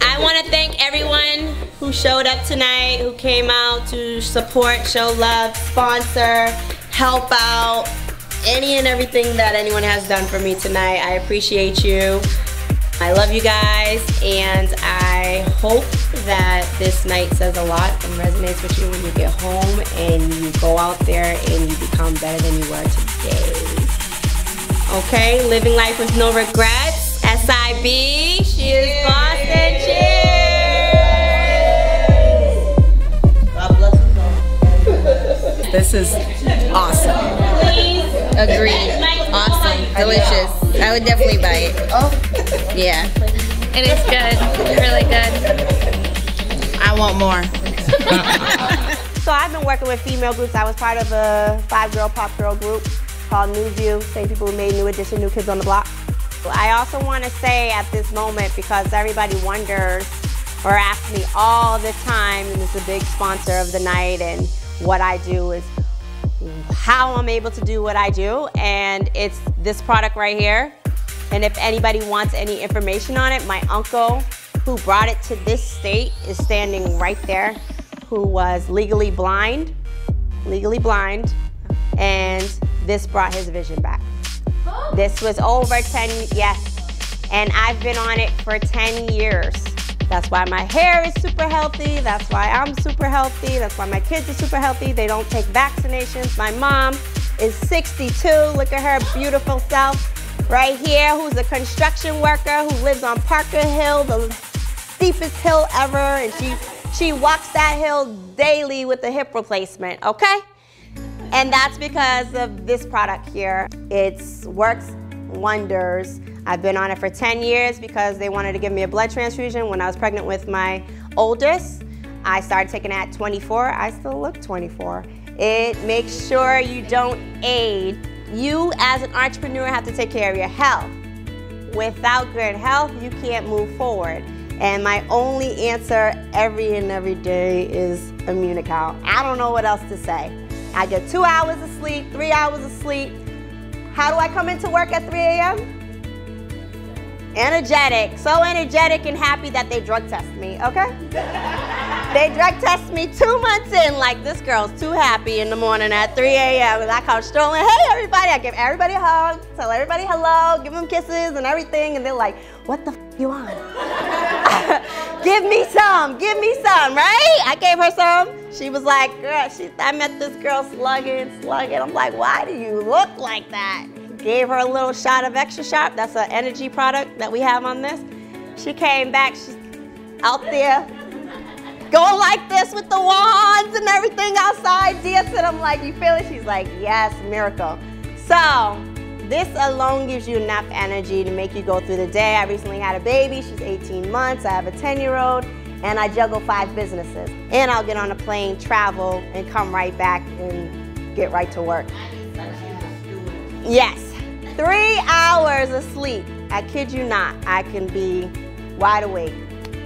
I want to thank everyone who showed up tonight, who came out to support, show love, sponsor, help out, any and everything that anyone has done for me tonight. I appreciate you. I love you guys, and I hope that this night says a lot and resonates with you when you get home and you go out there and you become better than you were today. Okay, living life with no regrets. SIB, she is Boston. Cheers! God bless us. This is awesome. Agreed. Awesome. Delicious. I would definitely buy it. Oh, Yeah. And It is good. Really good. I want more. So I've been working with female groups. I was part of a five-girl pop girl group called New View, same people who made New Edition, New Kids on the Block. I also want to say at this moment, because everybody wonders or asks me all the time, and is a big sponsor of the night, and what I do is how I'm able to do what I do, and it's this product right here. And if anybody wants any information on it, my uncle who brought it to this state is standing right there, who was legally blind, legally blind, and this brought his vision back. This was over 10, yes, and I've been on it for 10 years. That's why my hair is super healthy. That's why I'm super healthy. That's why my kids are super healthy. They don't take vaccinations. My mom is 62. Look at her beautiful self right here, who's a construction worker who lives on Parker Hill, the steepest hill ever, and she she walks that hill daily with a hip replacement, okay? And that's because of this product here. It works wonders. I've been on it for 10 years because they wanted to give me a blood transfusion when I was pregnant with my oldest. I started taking it at 24. I still look 24. It makes sure you don't age. You as an entrepreneur have to take care of your health. Without good health, you can't move forward. And my only answer every and every day is Immunocal. I don't know what else to say. I get two hours of sleep, three hours of sleep. How do I come into work at 3 a.m.? Energetic, so energetic and happy that they drug test me, okay? they drug test me two months in, like this girl's too happy in the morning at 3 a.m. And I come strolling, hey everybody, I give everybody a hug, tell everybody hello, give them kisses and everything, and they're like, what the f you on? give me some, give me some, right? I gave her some. She was like, girl, she, I met this girl slugging, slugging. I'm like, why do you look like that? Gave her a little shot of Extra Sharp. That's an energy product that we have on this. She came back, she's out there going like this with the wands and everything outside dancing. I'm like, you feel it? She's like, yes, miracle. So this alone gives you enough energy to make you go through the day. I recently had a baby. She's 18 months. I have a 10-year-old. And I juggle five businesses. And I'll get on a plane, travel, and come right back and get right to work. Yes. Three hours of sleep. I kid you not. I can be wide awake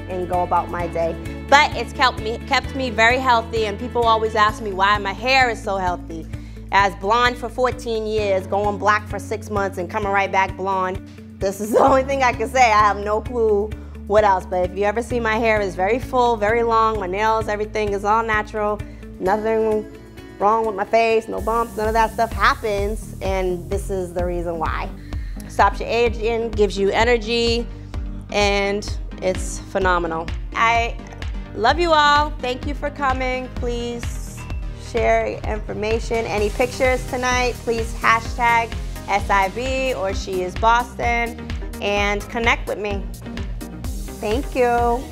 and go about my day. But it's kept me, kept me very healthy, and people always ask me why my hair is so healthy. As blonde for 14 years, going black for six months, and coming right back blonde. This is the only thing I can say. I have no clue what else. But if you ever see my hair is very full, very long, my nails, everything is all natural. Nothing wrong with my face, no bumps, none of that stuff happens, and this is the reason why. Stops your aging, gives you energy, and it's phenomenal. I love you all. Thank you for coming. Please share information. Any pictures tonight, please hashtag SIB or She is Boston and connect with me. Thank you.